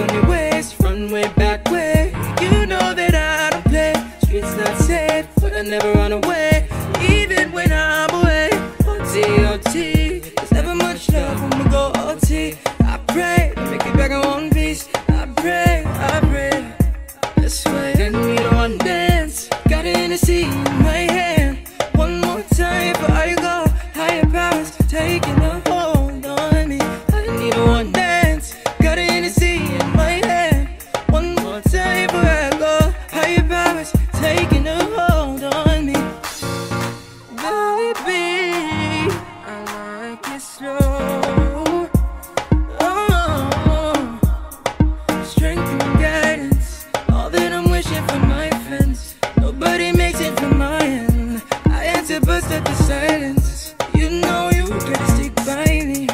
on your waist, front way, back way. You know that I don't play. Streets not safe, but I never run away. Even when I'm away. OT, OT. There's never much love when we go OT. I pray make it back in one piece. I pray, I pray. This way, then we don't dance. Got it in the my silence. You know you gotta stick by me.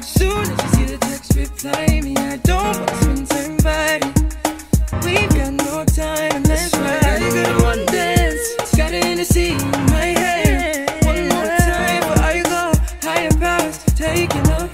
Soon as you see the text, reply me. I don't wanna invite time We've got no time, let's ride I got one dance, got an Hennessy in my hand. One more time before I go. Higher powers taking over.